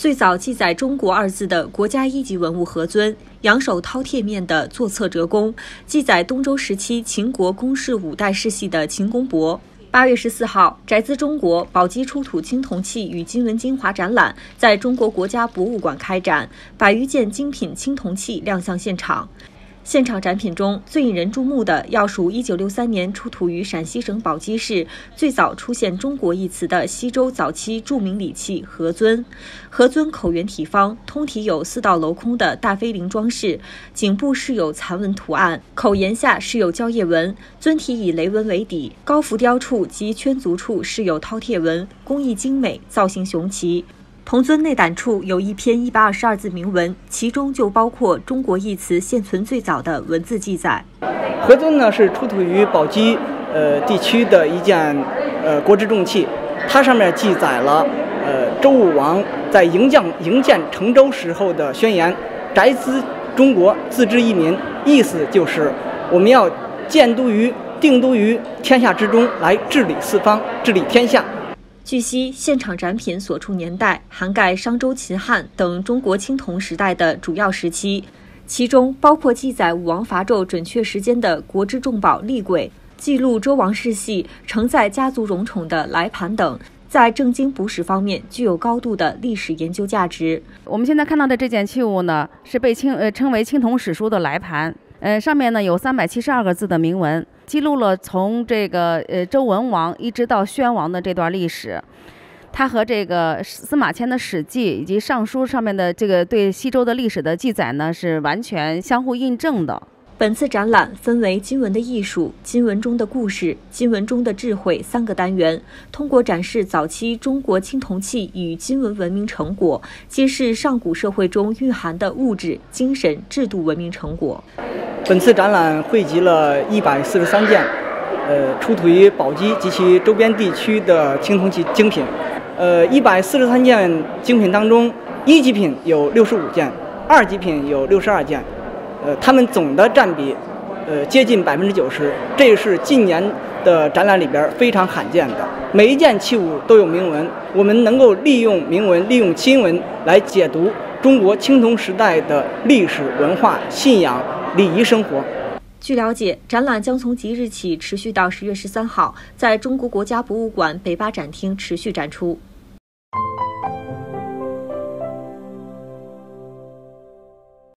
最早记载“中国”二字的国家一级文物何尊，仰首饕餮面的坐侧折弓，记载东周时期秦国公室五代世系的秦公伯。八月十四号，宅兹中国宝鸡出土青铜器与金文精华展览在中国国家博物馆开展，百余件精品青铜器亮相现场。现场展品中最引人注目的，要数1963年出土于陕西省宝鸡市、最早出现“中国”一词的西周早期著名礼器何尊。何尊口圆体方，通体有四道镂空的大飞翎装饰，颈部饰有蚕纹图案，口沿下饰有蕉叶纹，尊体以雷纹为底，高浮雕处及圈足处饰有饕餮纹，工艺精美，造型雄奇。铜尊内胆处有一篇一百二十二字铭文，其中就包括“中国”一词现存最早的文字记载。何尊呢是出土于宝鸡呃地区的一件呃国之重器，它上面记载了呃周武王在迎将迎建成周时候的宣言：“宅兹中国，自治一民。”意思就是我们要建都于定都于天下之中，来治理四方，治理天下。据悉，现场展品所处年代涵盖商周、秦汉等中国青铜时代的主要时期，其中包括记载武王伐纣准确时间的国之重宝立簋，记录周王世系承载家族荣宠的来盘等，在正经补史方面具有高度的历史研究价值。我们现在看到的这件器物呢，是被青呃称为青铜史书的来盘。呃，上面呢有三百七十二个字的铭文，记录了从这个呃周文王一直到宣王的这段历史。它和这个司马迁的《史记》以及《尚书》上面的这个对西周的历史的记载呢，是完全相互印证的。本次展览分为金文的艺术、金文中的故事、金文中的智慧三个单元，通过展示早期中国青铜器与金文文明成果，揭示上古社会中蕴含的物质、精神、制度文明成果。本次展览汇集了一百四十三件，呃，出土于宝鸡及其周边地区的青铜器精品。呃，一百四十三件精品当中，一级品有六十五件，二级品有六十二件。呃，它们总的占比，呃，接近百分之九十，这是近年的展览里边非常罕见的。每一件器物都有铭文，我们能够利用铭文、利用金文来解读中国青铜时代的历史文化、信仰、礼仪生活。据了解，展览将从即日起持续到十月十三号，在中国国家博物馆北八展厅持续展出。